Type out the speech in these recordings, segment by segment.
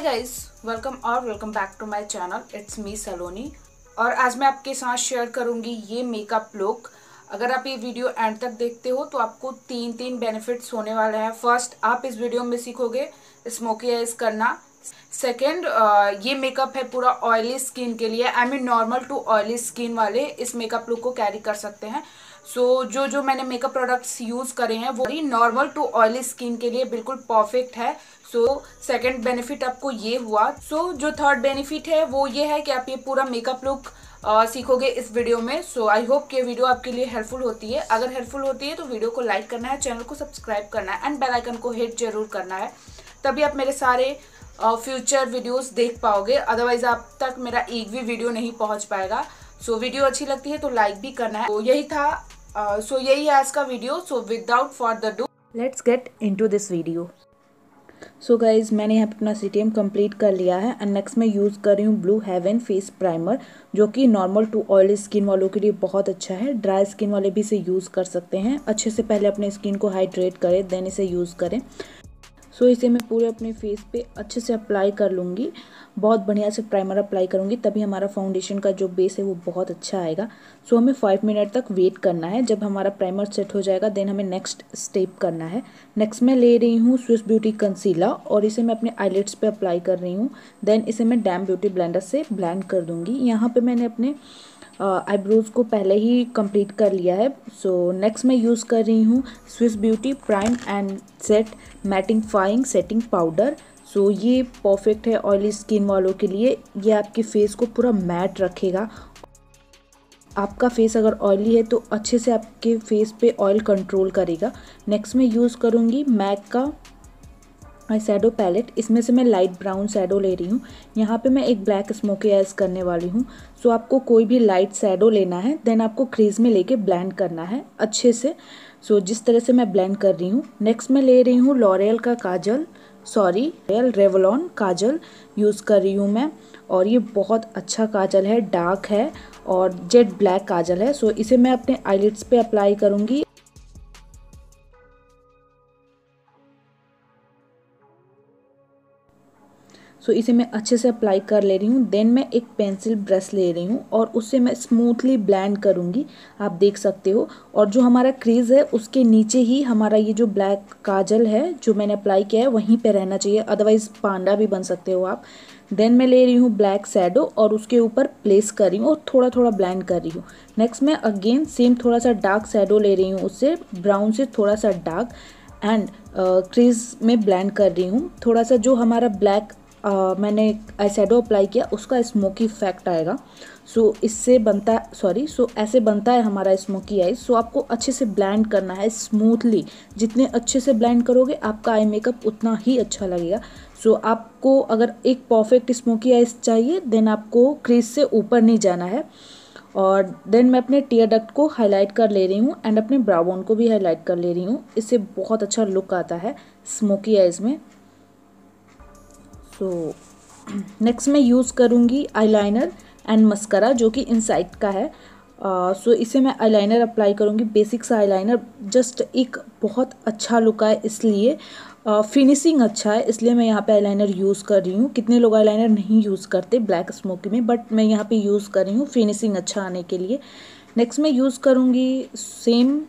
हाय guys welcome और welcome back to my channel it's me Saloni और आज मैं आपके साथ शेयर करूँगी ये मेकअप लुक अगर आप ये वीडियो एंड तक देखते हो तो आपको तीन तीन बेनिफिट्स होने वाले हैं. फ़र्स्ट आप इस वीडियो में सीखोगे स्मोकी आइज़ करना. सेकेंड ये मेकअप है पूरा ऑयली स्किन के लिए. I mean normal to oily skin वाले इस मेकअप लुक को कैरी कर सकते हैं. सो so, जो जो मैंने मेकअप प्रोडक्ट्स यूज़ करे हैं वो नॉर्मल टू ऑयली स्किन के लिए बिल्कुल परफेक्ट है. सो सेकेंड बेनिफिट आपको ये हुआ. सो so, जो थर्ड बेनिफिट है वो ये है कि आप ये पूरा मेकअप लुक सीखोगे इस वीडियो में. सो आई होप कि वीडियो आपके लिए हेल्पफुल होती है. अगर हेल्पफुल होती है तो वीडियो को लाइक करना है चैनल को सब्सक्राइब करना है एंड बेल आइकन को हिट ज़रूर करना है. तभी आप मेरे सारे फ्यूचर वीडियोस देख पाओगे। अदरवाइज़ आप तक मेरा एक भी वीडियो नहीं पहुँच पाएगा। सो so, वीडियो अच्छी लगती है तो लाइक भी करना है। तो यही था। सो uh, so यही है आज का video so without further ado let's get into this video so guys मैंने यहाँ अपना सी टी एम कंप्लीट कर लिया है। एंड नेक्स्ट मैं यूज़ कर रही हूँ ब्लू हेवन फेस प्राइमर जो कि नॉर्मल टू ऑयली स्किन वालों के लिए बहुत अच्छा है। ड्राई स्किन वाले भी इसे यूज़ कर सकते हैं। अच्छे से पहले अपने स्किन को हाइड्रेट करें देन इसे यूज़ करें। सो इसे मैं पूरे अपने फेस पे अच्छे से अप्लाई कर लूँगी। बहुत बढ़िया से प्राइमर अप्लाई करूँगी तभी हमारा फाउंडेशन का जो बेस है वो बहुत अच्छा आएगा। सो हमें फाइव मिनट तक वेट करना है। जब हमारा प्राइमर सेट हो जाएगा देन हमें नेक्स्ट स्टेप करना है। नेक्स्ट मैं ले रही हूँ स्विस ब्यूटी कंसीला और इसे मैं अपने आईलेट्स पर अप्लाई कर रही हूँ। देन इसे मैं डैम ब्यूटी ब्लेंडर से ब्लैंड कर दूँगी। यहाँ पर मैंने अपने आईब्रोज को पहले ही कंप्लीट कर लिया है। सो so, नेक्स्ट मैं यूज़ कर रही हूँ Swiss beauty prime and set mattifying setting powder so so, ये परफेक्ट है ऑयली स्किन वालों के लिए। ये आपके फेस को पूरा मैट रखेगा। आपका फेस अगर ऑयली है तो अच्छे से आपके फेस पे ऑयल कंट्रोल करेगा। नेक्स्ट मैं यूज़ करूँगी मैक का आई सैडो पैलेट इसमें से मैं लाइट ब्राउन सैडो ले रही हूँ। यहाँ पे मैं एक ब्लैक स्मोकी आइज़ करने वाली हूँ। सो so, आपको कोई भी लाइट सैडो लेना है देन आपको क्रीज में लेके ब्लेंड करना है अच्छे से। सो so, जिस तरह से मैं ब्लेंड कर रही हूँ नेक्स्ट मैं ले रही हूँ लॉरियल का काजल सॉरी रेल रेवलॉन काजल यूज़ कर रही हूँ मैं और ये बहुत अच्छा काजल है डार्क है और जेट ब्लैक काजल है। सो so, इसे मैं अपने आईलिट्स पे अप्लाई करूँगी। सो इसे मैं अच्छे से अप्लाई कर ले रही हूँ। देन मैं एक पेंसिल ब्रश ले रही हूँ और उससे मैं स्मूथली ब्लेंड करूँगी। आप देख सकते हो। और जो हमारा क्रीज है, उसके नीचे ही हमारा ये जो ब्लैक काजल है, जो मैंने अप्लाई किया है, वहीं पर रहना चाहिए। अदरवाइज़ पांडा भी बन सकते हो आप। देन मैं ले रही हूँ ब्लैक सैडो और उसके ऊपर प्लेस कर रही हूँ और थोड़ा थोड़ा ब्लैंड कर रही हूँ। नेक्स्ट मैं अगेन सेम थोड़ा सा डार्क सैडो ले रही हूँ उससे। ब्राउन से थोड़ा सा डार्क एंड क्रीज में ब्लेंड कर रही हूँ। थोड़ा सा जो हमारा ब्लैक आ, मैंने आई शेडो अप्लाई किया उसका स्मोकी इफ़ेक्ट आएगा। सो इससे बनता है सॉरी सो ऐसे बनता है हमारा स्मोकी आई सो आपको अच्छे से ब्लेंड करना है स्मूथली जितने अच्छे से ब्लेंड करोगे आपका आई मेकअप उतना ही अच्छा लगेगा। सो so, आपको अगर एक परफेक्ट स्मोकी आइज़ चाहिए देन आपको क्रीज से ऊपर नहीं जाना है। और देन मैं अपने टीयर डक्ट को हाईलाइट कर ले रही हूँ एंड अपने ब्राउन को भी हाईलाइट कर ले रही हूँ। इससे बहुत अच्छा लुक आता है स्मोकी आइज़ में। सो नेक्स्ट मैं यूज़ करूँगी आईलाइनर एंड मस्करा जो कि इनसाइट का है। सो uh, so इसे मैं आईलाइनर अप्लाई करूँगी बेसिक सा आईलाइनर जस्ट एक बहुत अच्छा लुक है इसलिए। फिनिशिंग uh, अच्छा है इसलिए मैं यहाँ पे आईलाइनर यूज़ कर रही हूँ। कितने लोग आईलाइनर नहीं यूज़ करते ब्लैक स्मोकी में बट मैं यहाँ पे यूज़ कर रही हूँ फिनिशिंग अच्छा आने के लिए। नेक्स्ट मैं यूज़ करूँगी same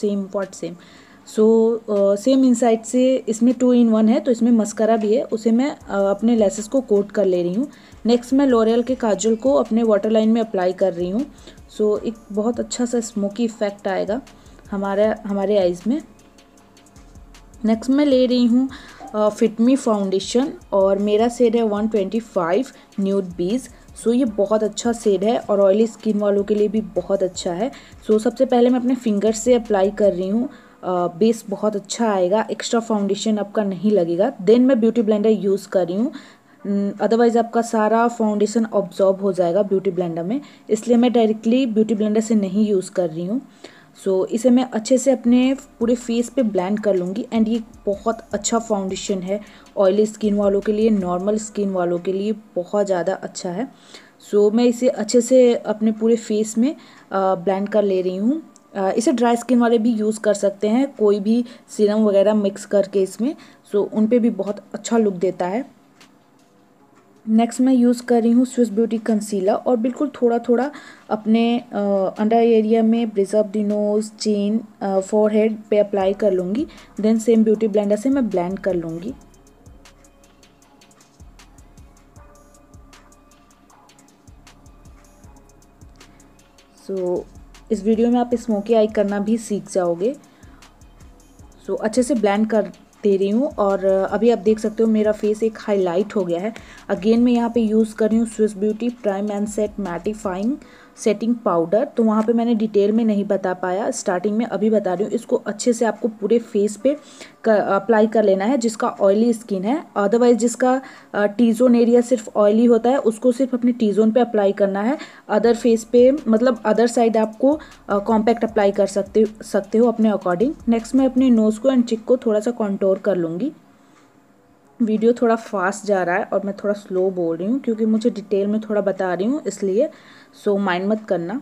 same what same so same inside से इसमें टू इन वन है तो इसमें मस्करा भी है। उसे मैं uh, अपने लेसेस को कोट कर ले रही हूँ। नेक्स्ट मैं लॉरियल के काजल को अपने वाटर लाइन में अप्लाई कर रही हूँ। सो so, एक बहुत अच्छा सा स्मोकी इफ़ेक्ट आएगा हमारे हमारे आइज़ में। नेक्स्ट मैं ले रही हूँ फिटमी फाउंडेशन और मेरा सेड है 125 न्यूड बीज सो ये बहुत अच्छा सेड है और ऑयली स्किन वालों के लिए भी बहुत अच्छा है। सो so, सबसे पहले मैं अपने फिंगर से अप्लाई कर रही हूँ। बेस बहुत अच्छा आएगा एक्स्ट्रा फाउंडेशन आपका नहीं लगेगा। देन मैं ब्यूटी ब्लेंडर यूज़ कर रही हूँ। अदरवाइज़ आपका सारा फाउंडेशन ऑब्जॉर्ब हो जाएगा ब्यूटी ब्लेंडर में। इसलिए मैं डायरेक्टली ब्यूटी ब्लेंडर से नहीं यूज़ कर रही हूँ। सो so, इसे मैं अच्छे से अपने पूरे फेस पे ब्लेंड कर लूँगी। एंड ये बहुत अच्छा फाउंडेशन है। ऑयली स्किन वालों के लिए नॉर्मल स्किन वालों के लिए बहुत ज़्यादा अच्छा है। सो so, मैं इसे अच्छे से अपने पूरे फेस में ब्लेंड कर ले रही हूँ। इसे ड्राई स्किन वाले भी यूज़ कर सकते हैं कोई भी सीरम वगैरह मिक्स करके इसमें सो उन पर भी बहुत अच्छा लुक देता है। नेक्स्ट मैं यूज़ कर रही हूँ स्विस ब्यूटी कंसीलर और बिल्कुल थोड़ा थोड़ा अपने अंडर एरिया में bridge of the nose chin forehead पे अप्लाई कर लूँगी देन सेम ब्यूटी ब्लेंडर से मैं ब्लेंड कर लूँगी। सो so, इस वीडियो में आप स्मोकी आई करना भी सीख जाओगे। सो so, अच्छे से ब्लेंड कर दे रही हूँ और अभी आप देख सकते हो मेरा फेस एक हाईलाइट हो गया है। अगेन मैं यहाँ पे यूज़ कर रही हूँ Swiss beauty prime and set mattifying setting powder तो वहाँ पे मैंने डिटेल में नहीं बता पाया। स्टार्टिंग में अभी बता रही हूँ, इसको अच्छे से आपको पूरे फेस पे अप्लाई कर लेना है, जिसका ऑयली स्किन है। अदरवाइज़ जिसका टी जोन एरिया सिर्फ़ ऑयली होता है, उसको सिर्फ़ अपने टी जोन पे अप्लाई करना है। अदर फेस पे मतलब अदर साइड आपको कॉम्पैक्ट अप्लाई कर सकते सकते हो अपने अकॉर्डिंग नेक्स्ट मैं अपने नोज़ को एंड चिक को थोड़ा सा कॉन्टोर कर लूँगी। वीडियो थोड़ा फास्ट जा रहा है और मैं थोड़ा स्लो बोल रही हूँ क्योंकि मुझे डिटेल में थोड़ा बता रही हूँ, इसलिए सो माइंड मत करना।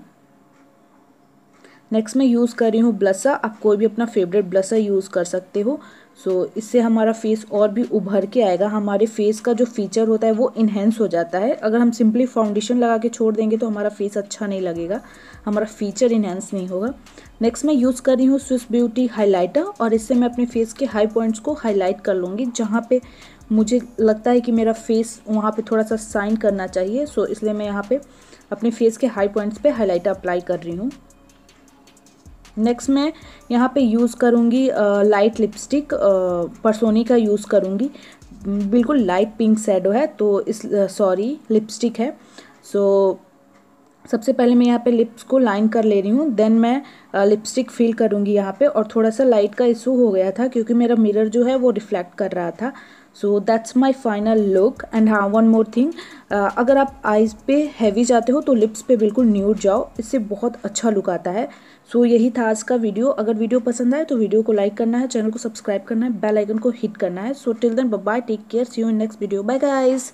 नेक्स्ट मैं यूज़ कर रही हूँ ब्लसर आप कोई भी अपना फेवरेट ब्लसर यूज़ कर सकते हो। सो so, इससे हमारा फेस और भी उभर के आएगा। हमारे फेस का जो फीचर होता है वो इन्हेंस हो जाता है। अगर हम सिंपली फाउंडेशन लगा के छोड़ देंगे तो हमारा फेस अच्छा नहीं लगेगा। हमारा फीचर इन्हेंस नहीं होगा। नेक्स्ट मैं यूज़ कर रही हूँ स्विस ब्यूटी हाइलाइटर और इससे मैं अपने फेस के हाई पॉइंट्स को हाईलाइट कर लूँगी जहाँ पे मुझे लगता है कि मेरा फेस वहाँ पे थोड़ा सा साइन करना चाहिए। सो so, इसलिए मैं यहाँ पे अपने फेस के हाई पॉइंट्स पे हाईलाइटर अप्लाई कर रही हूँ। नेक्स्ट मैं यहाँ पे यूज़ करूँगी लाइट लिपस्टिक परसोनी का यूज़ करूँगी। बिल्कुल लाइट पिंक शेडो है तो इस सॉरी लिपस्टिक है। सो so, सबसे पहले मैं यहाँ पे लिप्स को लाइन कर ले रही हूँ देन मैं लिपस्टिक फिल करूँगी यहाँ पे। और थोड़ा सा लाइट का इशू हो गया था क्योंकि मेरा मिरर जो है वो रिफ्लेक्ट कर रहा था। So that's my final look and हाँ वन मोर थिंग अगर आप आइज़ पे हैवी जाते हो तो लिप्स पे बिल्कुल न्यूट जाओ। इससे बहुत अच्छा लुक आता है। सो so, यही था आज का वीडियो अगर वीडियो पसंद आए तो वीडियो को लाइक करना है चैनल को सब्सक्राइब करना है बेल आइकन को हिट करना है। So till then bye take care see you in next video bye guys